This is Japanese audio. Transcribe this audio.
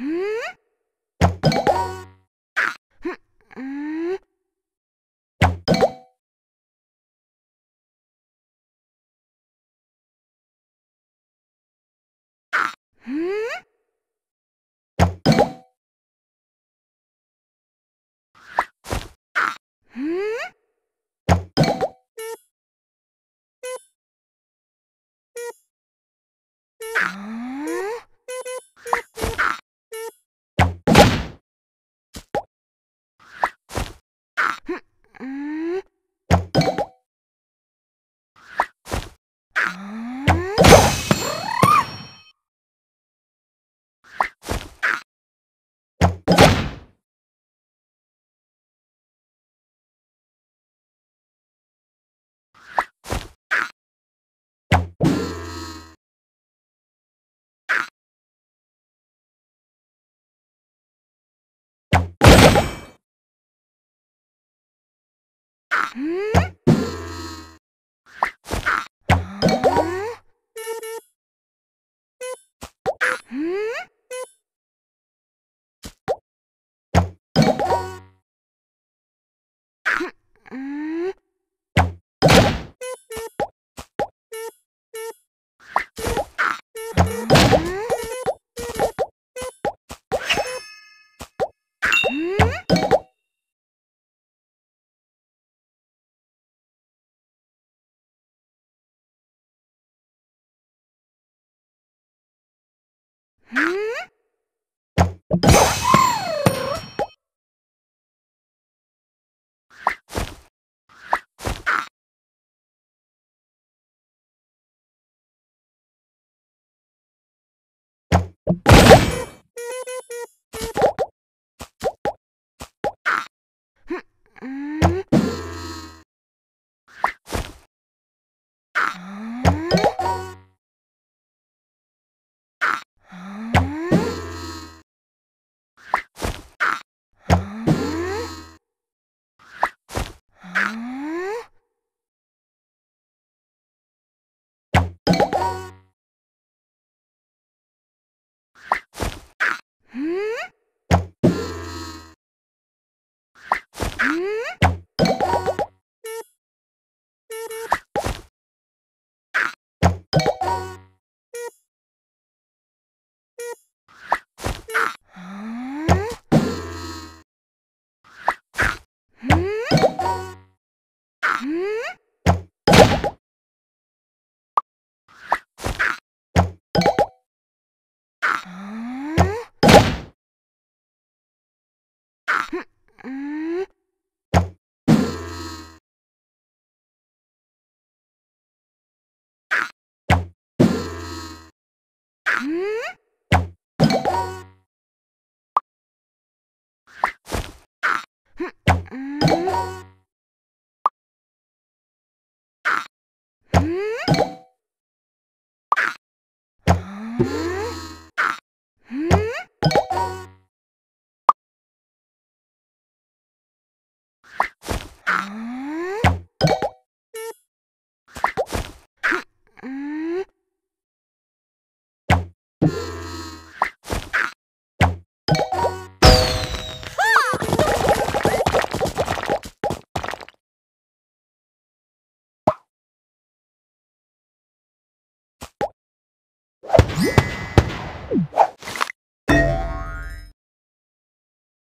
Hmm? Hmm? Hmm? ん？